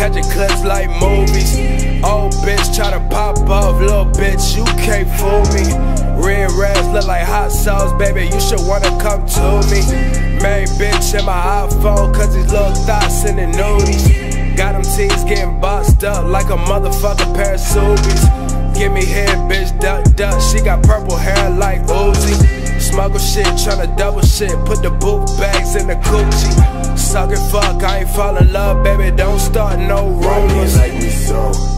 catching clips like movies. Old bitch try to pop off, little bitch, you can't fool me. Red rags look like hot sauce, baby, you should wanna come to me. Main bitch in my iPhone, cause these little thoughts in the nudies. Got them teens getting boxed up like a motherfucking pair of Subies. Give me head, bitch, duck, duck. She got purple hair shit, tryna double shit. Put the boot bags in the coochie. Suck it, fuck, I ain't fall in love, baby. Don't start no rumors. Like me so.